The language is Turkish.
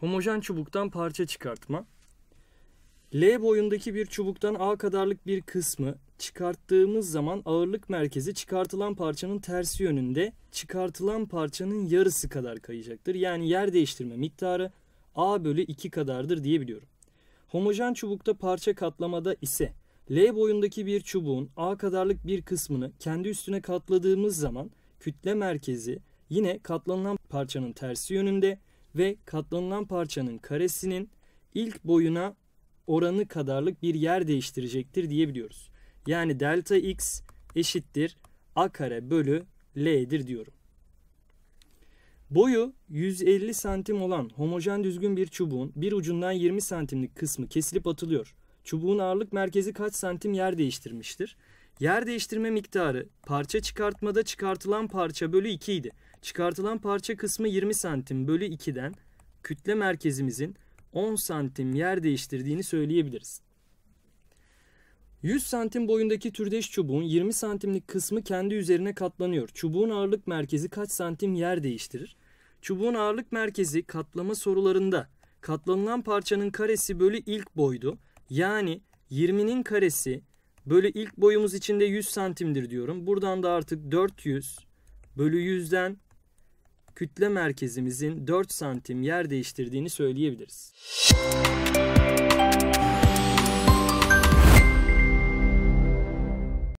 Homojen çubuktan parça çıkartma. L boyundaki bir çubuktan A kadarlık bir kısmı çıkarttığımız zaman ağırlık merkezi çıkartılan parçanın tersi yönünde çıkartılan parçanın yarısı kadar kayacaktır. Yani yer değiştirme miktarı A bölü 2 kadardır diyebiliyorum. Homojen çubukta parça katlamada ise L boyundaki bir çubuğun A kadarlık bir kısmını kendi üstüne katladığımız zaman kütle merkezi yine katlanılan parçanın tersi yönünde ve katlanılan parçanın karesinin ilk boyuna oranı kadarlık bir yer değiştirecektir diyebiliyoruz. Yani delta x eşittir a kare bölü l'dir diyorum. Boyu 150 santim olan homojen düzgün bir çubuğun bir ucundan 20 santimlik kısmı kesilip atılıyor. Çubuğun ağırlık merkezi kaç santim yer değiştirmiştir? Yer değiştirme miktarı parça çıkartmada çıkartılan parça bölü 2 idi. Çıkartılan parça kısmı 20 santim bölü 2'den kütle merkezimizin 10 santim yer değiştirdiğini söyleyebiliriz. 100 santim boyundaki türdeş çubuğun 20 santimlik kısmı kendi üzerine katlanıyor. Çubuğun ağırlık merkezi kaç santim yer değiştirir? Çubuğun ağırlık merkezi katlama sorularında katlanılan parçanın karesi bölü ilk boydu. Yani 20'nin karesi bölü ilk boyumuz içinde 100 santimdir diyorum. Buradan da artık 400 bölü 100'den kütle merkezimizin 4 santim yer değiştirdiğini söyleyebiliriz.